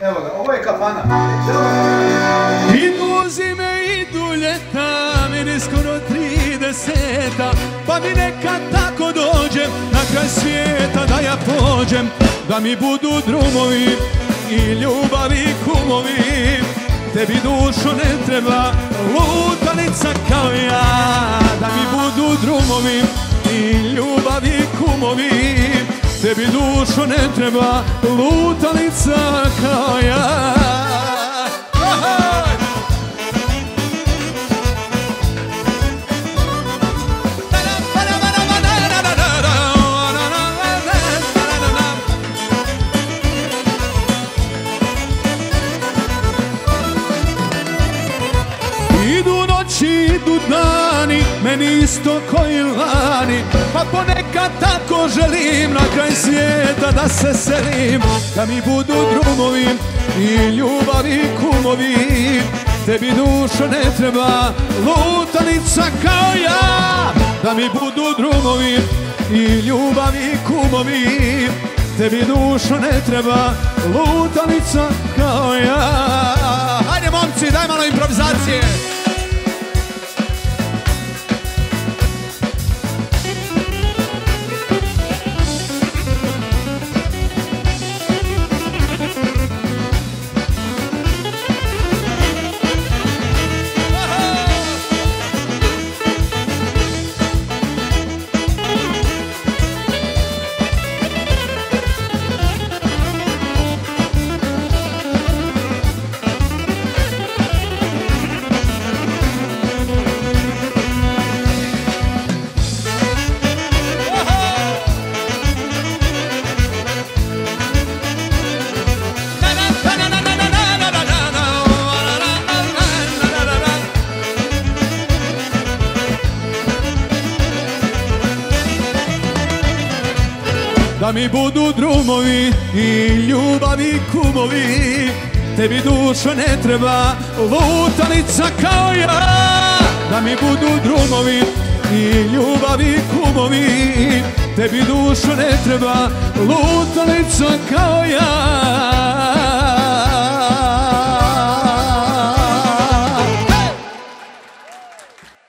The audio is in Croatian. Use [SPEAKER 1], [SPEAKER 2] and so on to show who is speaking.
[SPEAKER 1] Evo ga, ovo je kafana.
[SPEAKER 2] Idu zime, idu ljeta, meni skoro trideseta Pa mi neka tako dođem na kraj svijeta da ja pođem Da mi budu drumovi i ljubavi kumovi Tebi dušo ne treba lutanica kao ja Da mi budu drumovi i ljubavi kumovi Tebi dušo ne treba lutalica kao ja Idu noći, idu dani, meni isto koji lani Pa ponekad tako želim na kraj svijeta da se selim Da mi budu drumovi i ljubavi kumovi. Tebi dušo ne treba lutanica kao ja Da mi budu drumovi i ljubavi kumovi. Tebi dušo ne treba lutanica kao ja. Hajde momci, daj malo improvizacije Da mi budu drumovi i ljubavi kumovi Tebi dušo ne treba lutanica kao ja. Da mi budu drumovi i ljubavi kumovi Tebi dušo ne treba lutanica kao ja